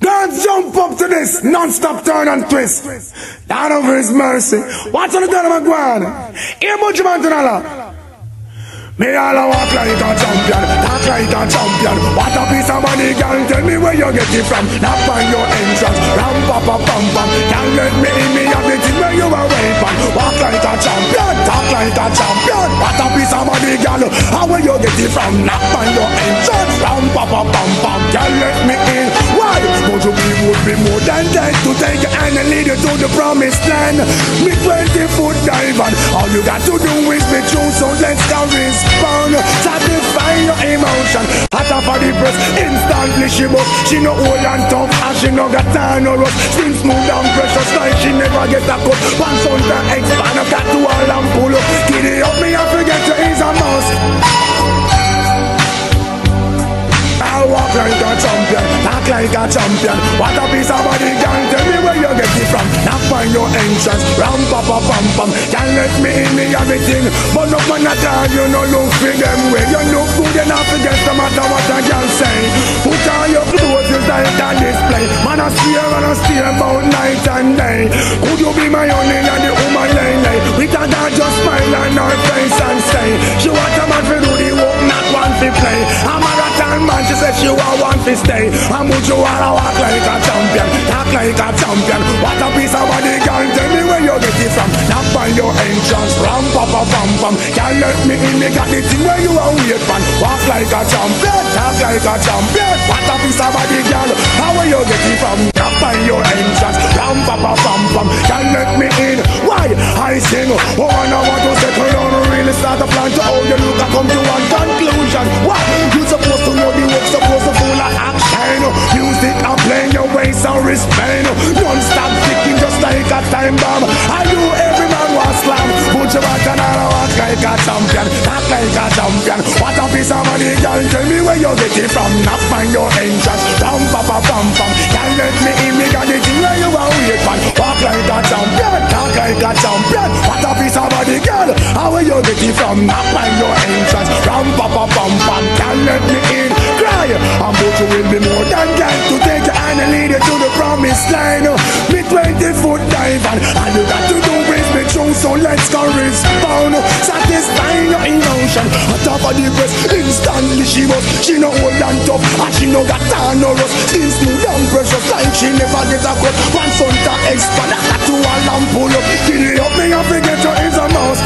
God jump up to this non-stop turn and twist. Down over his mercy. What's on the done of my guan? Here much man to me all a walk like a champion, like a champion. What a piece of money, girl. Tell me where you get it from. Knock on your entrance, ram pa pa pam pam. Can't let me in me have the thing where you are waiting. Walk like a champion, talk like a champion. What a piece of money, girl. How where you get it from? Knock on your entrance, ram pa pa pam pam. Can't let me in. Why? But you be would be more than dead to take your hand and lead you to the promised land. Me 20 foot dive all you got to do is be true. So let's go risk pound Satisfy she bust She no old and tough And she no got time no rust Skin smooth and precious Like she never get a cut Pants on the expand Got to all and pull up Giddy up me I forget you is a must I walk like a champion, talk like a champion. What a piece of body, girl. Tell me where you get it from. Knock on your entrance, ram pa pa pam pam. Let me in me everything, but no man at all. You know look for them way. You look good enough to get no matter what a girl say. Put on your clothes is like a display. Man I steer and I steer about night and day. Could you be my honey and the woman lay lay? With a dad just smile on her me got the thing where you are wait man. Walk like a champion, talk like a champion. What a piece of body, girl. How where you get it from? Knock on your entrance, ram pa pa pam pam. Can't let me in. Why? I sing. Oh, I want to settle down, really start a plan to how you look. I come to one conclusion. What? You supposed to know the work, supposed to full of action. Music and playing your waist and respect. Non-stop ticking just like a time bomb. I do every man slam. Put your back and I walk like a champion. Act like a champion. What a piece of money, girl. Tell me where you get it from. Not find your entrance. Ram pa pa pam pam. Can't let me in. Me got the thing where you are wait man. Walk like a champion. Talk like a champion. What a piece of body, girl. How where you get it from? Not find your entrance. Ram pa pa pam pam. Can't let me in. Cry. I'm but you will be more than glad to take hand and lead you to the promised line. Me 20 foot dive and all you got respond. Satisfy your emotion. On top of the breast, instantly she was. She no old and tough, and she no got tan or rust. Skin smooth and precious, like she never get a cut. One son to expand, I got to a lamp pull up. Kill up me and forget you is a mouse.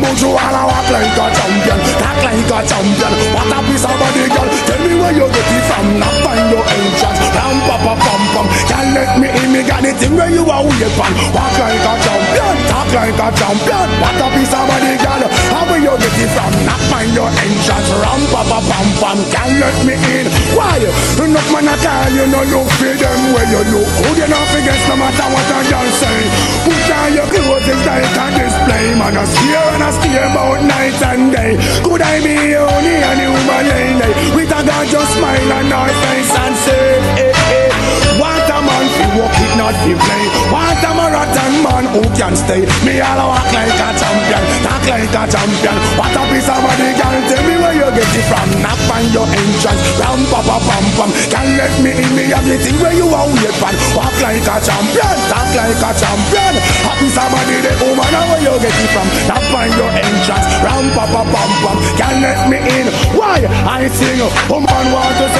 But you wanna walk like a champion Talk like a champion What a piece of body girl Tell me where you get it from Not find your entrance Ram pa pa pam pam Can't let me Me got the thing where you are wait on Walk like a champion? Talk like a champion? What a piece of body girl. How where you get it from? Not find your entrance Ram pa pa pam pam Can't let me in. Why? Enough man a call You no look for them Where you look. Who you not forget No matter what a girl say. Put on your clothes It's like a display? Man a steer and a steer about night and day. Could I be only a human fi play. Want a marathon man who can stay? Me all walk like a champion Talk like a champion. What a piece of body girl Tell me where you get it from. Knock on your entrance Ram pa pa pam pam. Can't let me in me have thing where you are wait for Walk like a champion Talk like a champion. A piece of body the woman Where you get it from. Knock on your entrance Ram pa pa pam pam. Can't let me in. Why? I sing Woman want to settle